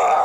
Ah!